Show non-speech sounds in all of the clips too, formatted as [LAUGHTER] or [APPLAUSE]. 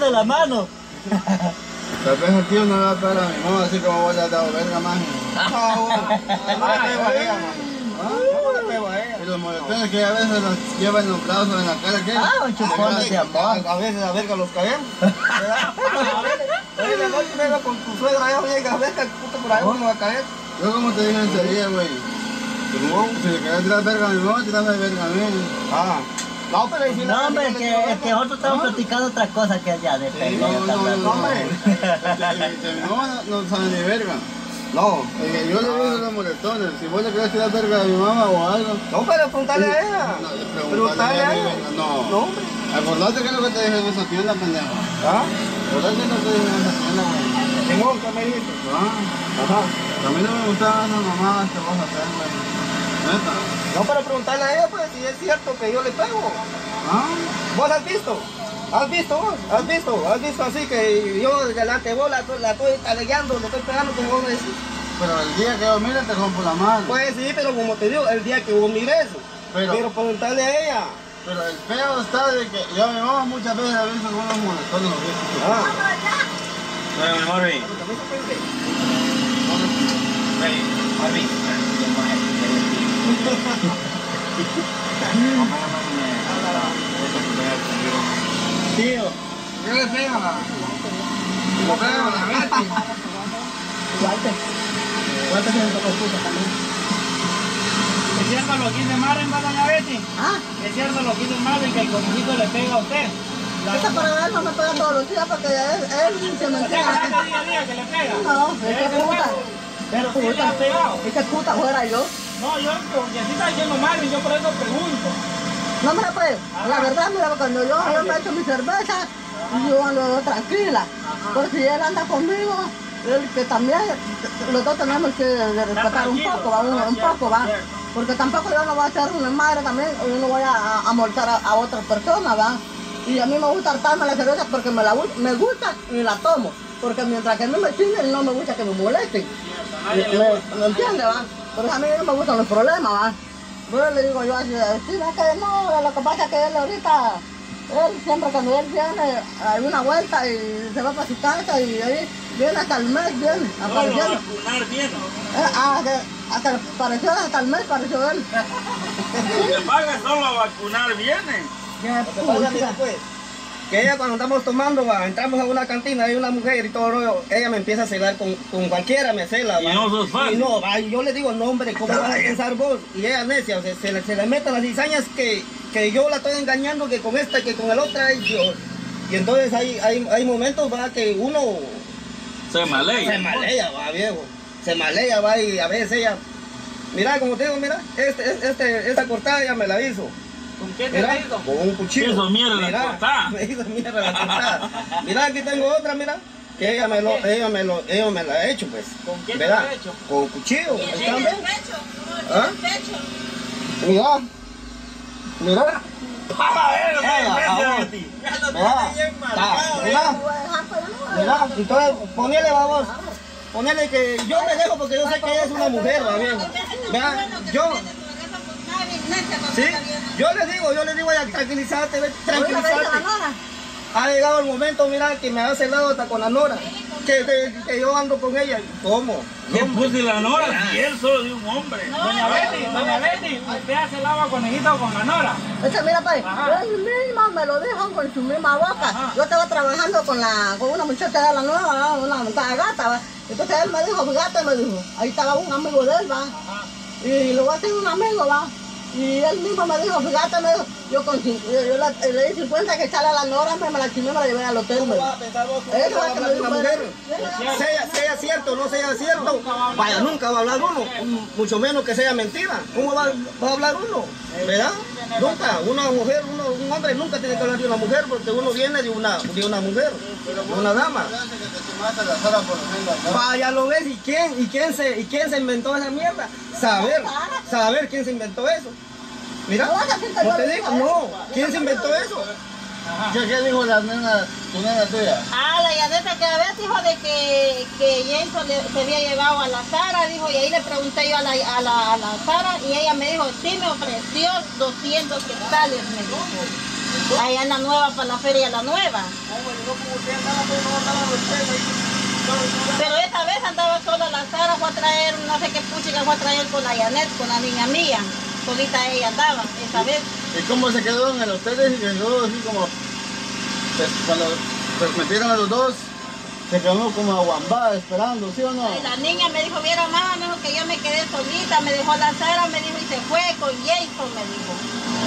de la mano. Tal vez el tío no le va a pegar a mi mamá, así como vos le has dado verga, más. No, no le pego a ella. No le pego a ella. Y los moretones que a veces los llevan en los brazos, en la cara, ¿qué? Ah, un chupón de amor. A veces verga los. Oye, la noche venga con tu suegra allá, oye, a verga, puta por ahí uno va a caer. Yo como te dije ese día, güey. Si le querés tirar verga a mi mamá, tirame verga a mí. Ah. No, pero ahí sí No, hombre, es que, es que nosotros estamos platicando otra cosa que allá de No, pendejo. no, no, no, hombre. Si mi mamá no, no sabe ni verga. No. Que yo le digo a los moretones, si vos le querés tirar verga a mi mamá o algo, No, pero preguntarle a ella. no, preguntale Preguntarle a ella. No, no. hombre. Acordate que es lo que te dije en esa tienda, pendejo. ¿Ah? Acordate que es lo que te dije en esa tienda, güey. ¿qué me dijiste? Ah, Ajá. a mí no me gustaban esas mamadas que vos güey. Neta. No, pero preguntarle a ella, pues, si es cierto que yo le pego. Ah, ¿Vos has visto? ¿Has visto vos? ¿Has visto? ¿Has visto así que yo delante de vos la, la estoy talegueando, le estoy pegando como vos me decís? pero el día que yo mire te rompo la mano. Pues sí, pero como te digo, el día que vos mires, Pero- quiero preguntarle a ella. Pero el feo está de que yo a mi mamá muchas veces la he visto con unos moretones. los viejos. Ah. Bueno, Marvin. Marvin. Tío, ¿Qué le pega? Le pega a la Betty. igual te. Igual te siento con puta también. ¿Es cierto lo que dice Marvin, va, doña Betty? Ah, ¿Es cierto lo que dice Marvin que el conejito le pega a usted? La- esa para él no me pega todos los días porque él, él se me ¿Le pega entera. cada día a día que le pega? No, es que puta. Pero sí le ha pegado. Es que puta fuera yo. No, yo, porque así está diciendo Marvin, yo por eso pregunto. No, mira pues, la verdad, mira, cuando yo, yo me echo mi cerveza, yo ando tranquila. Porque si él anda conmigo, él que también, los dos tenemos que respetar un poco, va, un, un poco, va. cierto. Porque tampoco yo no voy a ser una madre también, yo no voy a, a molestar a, a otras personas, va. Y a mí me gusta hartarme la cerveza porque me, la, me gusta y la tomo. Porque mientras que no me chinguen, no me gusta que me molesten. ¿Me, me, me entiende, va? Por eso a mí no me gustan los problemas, va. Yo le digo yo así, sí, no, que no, lo que pasa es que él ahorita, él siempre cuando él viene, hay una vuelta y se va para su casa y ahí viene hasta el mes, viene, No apareciendo. vacunar bien. Eh, ah, que hasta, pareció hasta el mes, pareció él. [LAUGHS] Paga solo a vacunar viene. [LAUGHS] Qué que pasa, pues, que ella cuando estamos tomando, va, entramos a una cantina, hay una mujer y todo el rollo, ella me empieza a celar con, con cualquiera, me cela, Y no sos fan. Y no, va, y yo le digo, no hombre, ¿cómo vas a pensar vos? Y ella necia, o sea, se, le- se le meten las cizañas que, que yo la estoy engañando, que con esta, que con el otro, ay Dios. Y entonces hay, hay, hay momentos, va, que uno Se malea. se malea, va, viejo. Se malea, va, y a veces ella, mira, como te digo, mira, este, este, esta cortada ya me la hizo. ¿Con qué te Mira, digo? con un cuchillo. Hizo mierda la Mira, cortada. [LAUGHS] Me hizo mierda la cortada. Mira, aquí tengo otra, mira. Que ella me, lo, ella me, lo, ella me la ha hecho, pues. ¿Con qué te la ha hecho? Con cuchillo. Y ahí en está, el pecho, no, ¿Ah? el pecho. Mira. Mira. Mira. Está, Mira. Mira. Entonces, ponele, vamos. Ponele que yo me dejo porque yo sé que ella es una mujer, va bien. Vea, yo. Sí, yo le digo, yo le digo, ya tranquilízate, tranquilízate. Ha llegado el momento, mira, que me ha celado hasta con la nora. Que, que, que yo ando con ella. ¿Cómo? ¿Qué puse la nora? Y él solo de un hombre. Doña Betty, doña Betty, ¿usted hace el agua conejito con la nora? Es que mira, pues, Ajá. él mismo me lo dijo con su misma boca. Ajá. Yo estaba trabajando con la con una muchacha de la nueva, ¿va? una montada gata, ¿va? Entonces él me dijo, gata, me dijo, ahí estaba un amigo de él, va. Y luego tengo un amigo, va. Y él mismo me dijo, fíjate, me dijo, yo, con, yo, yo le, le di 50 que echarle a la nora, me, me la chimé, me la llevé al hotel, ¿Cómo vas a pensar vos Eso es que me dijo, mujer? sea cierto no sea cierto, vaya, nunca va a hablar uno, mucho menos que sea mentira. ¿Cómo va, va a hablar uno? ¿Verdad? Nunca, una mujer, uno, un hombre nunca tiene que hablar de una mujer porque uno viene de una, de una mujer, de una dama. Vaya, lo ves, ¿y quién, y quién se, y quién se inventó esa mierda? Saber, saber quién se inventó eso. Mira, no te digo, no, ¿quién se inventó eso? ¿Qué, qué dijo la nena, tu nena tuya? Ah, la Yaneta que a veces dijo de que, que le, se había llevado a la Sara, dijo, y ahí le pregunté yo a la, a la, a la Sara, y ella me dijo, sí me ofreció 200 quetzales, me dijo. Allá en la nueva, para la feria la nueva. Pero esta vez andaba sola la Sara, fue a traer, no sé qué puchica fue a traer con la Janet, con la niña mía. Solita ella andaba, esta vez. ¿Y cómo se quedó en el hotel? Y se quedó así como... pues, cuando se metieron a los dos, se quedó como aguambada esperando, ¿sí o no? Y la niña me dijo, mira mamá, me dijo que yo me quedé solita, me dejó la Sara, me dijo, y se fue con Jason, me dijo.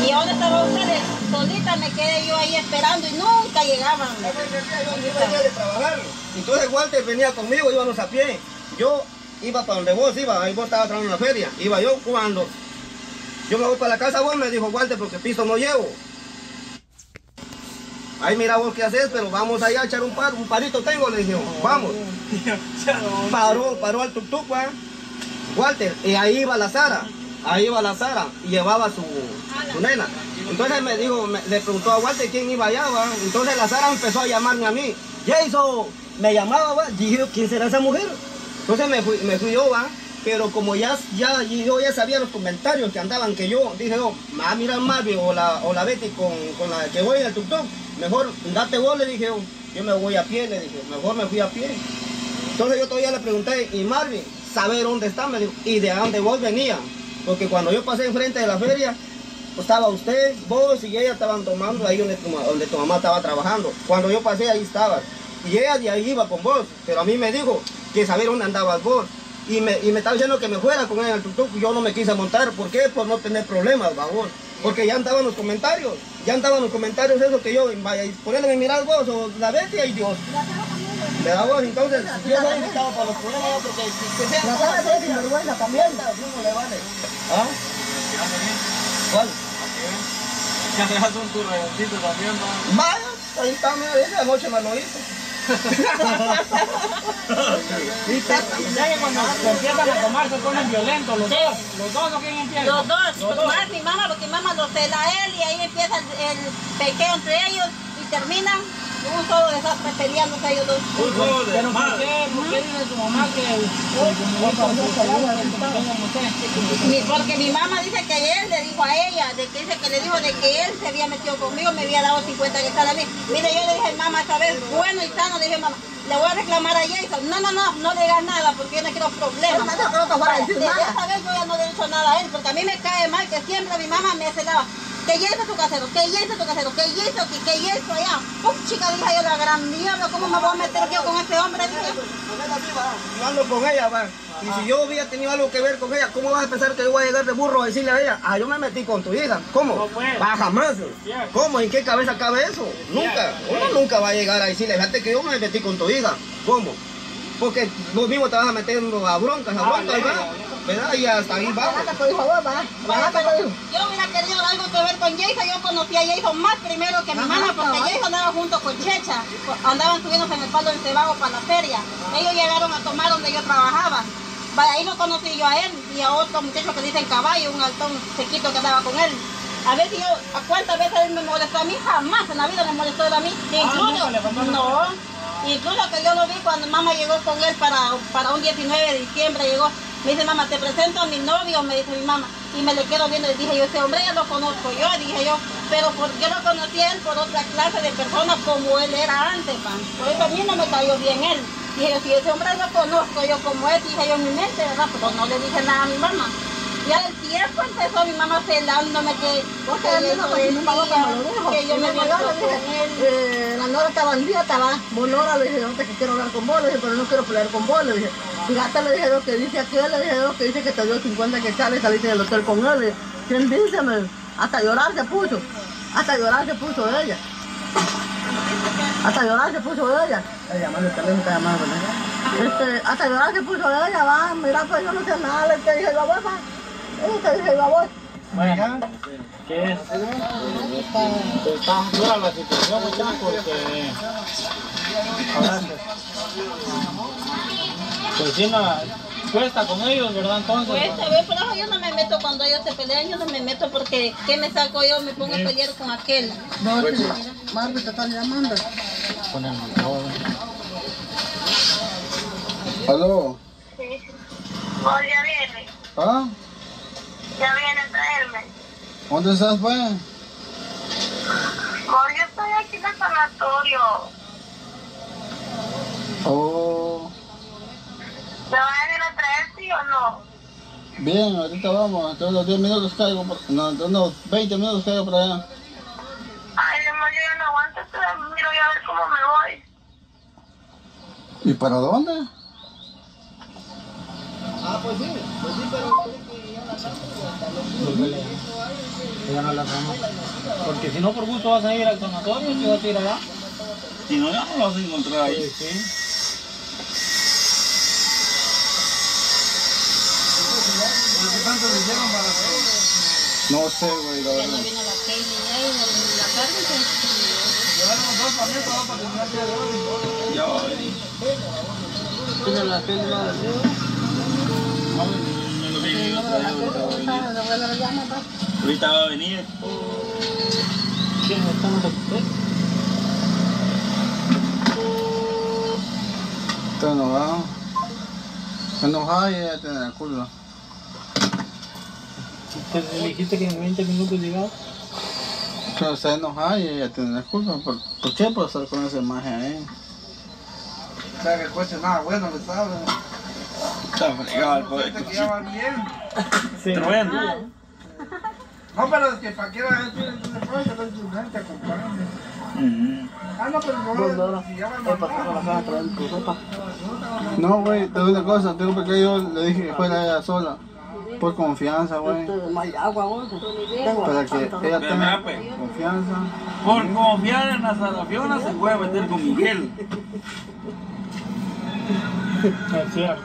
¿Y dónde estaban ustedes? Solita me quedé yo ahí esperando y nunca llegaban. me dijo. de trabajar. Entonces Walter venía conmigo, íbamos a pie. Yo iba para donde vos iba, ahí vos estabas trabajando en la feria. Iba yo cuando yo me voy para la casa, vos me dijo Walter, porque piso no llevo. Ahí mira vos qué haces, pero vamos allá a echar un par, un parito tengo, le dije, vamos. [LAUGHS] Paró, paró al tuk-tuk, ¿va? Walter, y ahí iba la Sara, ahí iba la Sara, y llevaba su, su nena. Entonces me dijo, me- le preguntó a Walter quién iba allá, ¿va? Entonces la Sara empezó a llamarme a mí. Jason, me llamaba, ¿va? Dije, ¿quién será esa mujer? Entonces me fui, me fui yo, ¿va? Pero como ya, ya, yo ya sabía los comentarios que andaban, que yo dije, yo, ah, mira Marvin o la, o la Betty con, con la que voy el tuk-tuk, mejor date vos, le dije yo, yo me voy a pie, le dije, mejor me fui a pie. Entonces yo todavía le pregunté, y Marvin, ¿sabe dónde está? Me dijo, ¿y de dónde vos venía? Porque cuando yo pasé enfrente de la feria, pues, estaba usted, vos y ella estaban tomando ahí donde tu, donde tu mamá estaba trabajando. Cuando yo pasé, ahí estaba. Y ella de ahí iba con vos, pero a mí me dijo que saber dónde andabas vos. Y me, y me estaba diciendo que me fuera con ella en el tuk-tuk, y yo no me quise montar. ¿Por qué? Por no tener problemas, vos. Porque ya andaban los comentarios, ya andaban los comentarios eso que yo, vaya, y ponele me mirás vos, o la bestia y Dios. Le da vos, entonces, yo soy invitado para los problemas, ¿no? porque que sea... La Sara tiene sinvergüenza también. ¿Cómo le vale? ¿Ah? ¿Cuál? Ya te das un turroncito también, va. Vaya, ahí está, mira, esa noche me lo hizo. Ya que cuando se empiezan a tomar se ponen violentos los dos. Los dos o quién empieza. Los dos, Los dos. más mi mamá, porque mi mamá lo cela a él y ahí empieza el, el entre ellos y terminan un solo desastre peleándose ellos dos. Pero ¿por qué, ¿por qué dice su mamá que porque mi mamá dice que él le dijo a ella, de que dice que le dijo de que él se había metido conmigo, me había dado 50 que a mí. Mire, yo le dije, mamá, esta vez bueno y sano, le dije, mamá, le voy a reclamar a Jason. No, no, no, no le digas nada porque yo no quiero problemas. Pero Desde nada. esta vez yo ya no le he dicho nada a él, porque a mí me cae mal que siempre mi mamá me celaba. Que ya hizo tu casero, que ya hizo tu casero, que ya hizo aquí, que ya hizo allá. Pum, chica, dije yo, la gran diablo, ¿cómo me voy a meter yo con este hombre? Dije, Yo ando con ella, va. Y si yo hubiera tenido algo que ver con ella, ¿cómo vas a pensar que yo voy a llegar de burro a decirle a ella? Ah, yo me metí con tu hija. ¿Cómo? No puede. Va, jamás. Bien. ¿Cómo? ¿En qué cabeza cabe eso? Nunca. Uno nunca va a llegar a decirle, fíjate que yo me metí con tu hija. ¿Cómo? Porque vos mismo te vas a meter a broncas, a Ah, broncas. ¿verdad? ¿Verdad? Y hasta ahí vamos. Bájate, pues, vos, va. Bájate, pues. Yo hubiera querido algo con Jason, yo conocí a Jason más primero que mi mamá, porque. Jason andaba junto con Checha, andaban subiéndose en el palo del Cebago para la feria. Ellos llegaron a tomar donde yo trabajaba. Ahí lo conocí yo a él y a otro muchacho que dicen caballo, un altón sequito que andaba con él. A ver si yo, ¿a cuántas veces él me molestó a mí? Jamás en la vida me molestó él a mí. Incluso, faltó nada. no, incluso que yo lo vi cuando mamá llegó con él para, para un 19 de diciembre, llegó, me dice mamá, te presento a mi novio, me dice mi mamá, y me le quedo viendo y dije yo, ese hombre ya lo conozco yo, dije yo, pero por, yo lo conocí a él por otra clase de persona como él era antes, man. por eso a mí no me cayó bien él. Dije yo, si ese hombre lo conozco yo como él, dije yo en mi mente, ¿verdad? Pero no le dije nada a mi mamá. Ya el tiempo empezó mi mamá celándome que, Porque que lo dije, eh, la Nora estaba en dieta, va. Vos Nora le dije, yo que quiero hablar con vos, le dije, pero no quiero pelear con vos, le dije. Fíjate, le dije yo que dice aquel, le dije yo que dice que te dio 50 que sale saliste del hotel con él. Le dije, ¿Quién dice? Hasta llorar se puso. Hasta llorar se puso ella. Hasta llorar se puso ella. Está llamando, el teléfono está llamando, ¿verdad? Este, hasta llorar se puso ella, va. Mira, pues yo no sé nada, le dije yo, voy, va. Yo te dije voy. Bueno, ¿qué es? Está dura la situación, muchachos, porque... Pues sí, no, cuesta con ellos, ¿verdad? Entonces... Pues esta vez, por eso yo no me meto cuando ellos se pelean, yo no me meto porque ¿qué me saco yo? Me pongo a pelear con aquel. No, sí, Marvin te están llamando. Con el micrófono. ¿Aló? Oh, ya viene, ¿Ah? ya viene. ¿Dónde estás, pues? Oh, aquí en el sanatorio. Oh, ¿Me van a ir a traer, sí o no? bien, ahorita vamos, entre unos 10 minutos caigo, por, no, entre unos 20 minutos caigo por allá. Ay, demás, yo ya no aguanto, entonces miro ya a ver cómo me voy. ¿Y para dónde? Ah, pues sí, pues sí, pero ya no la vamos. Porque si no por gusto vas a ir al sanatorio, si vas a ir allá. Si no, ya no lo vas a encontrar ahí. Sí. No sé, güey, la Ya no verdad. vino la Kaylee ahí en la tarde. pues, Ya va a la va venir. Ahorita va a venir. ¿Quién está Está enojado. Está enojado y ella tiene la culpa. Pues me dijiste que en 20 minutos llegaba. Pero está enojada y ella tiene la culpa. ¿Por, por qué? Por estar con esa imagen ahí. O sea, que el coche nada bueno le sabe. Está fregado Este que bien. Sí. Trueno. No, pero es que para qué va a decir entonces no es su gente acompañe. Ujú. Ah, no, pero no, si ya a. No, güey, te digo una cosa. Tengo porque yo le dije que fuera ella sola. Por confianza, güey. Para que ella tenga confianza. Por confiar en la Sarafiona se puede meter con Miguel. [LAUGHS] Es cierto.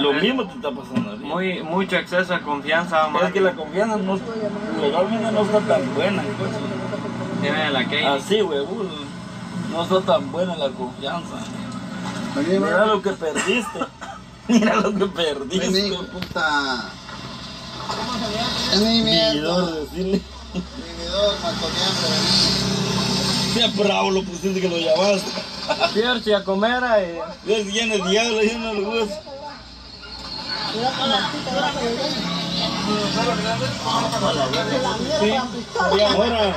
Lo mismo te está pasando a ti. Muy, mucho exceso de confianza, Es man. que la confianza no, legalmente no está tan buena. Tiene la que Así, huevón. No está tan buena la confianza. Vení, [LAUGHS] Mira lo que perdiste. Mira lo que Vení, perdiste. hijo de puta. Vení, mierda. Vividor, decirle. Vividor, malcomiendo, vení. Qué bravo lo pusiste que lo llamaste. Pierce a comer ahí. Ves lleno de diablo, lleno de luz. Sí. Ahora,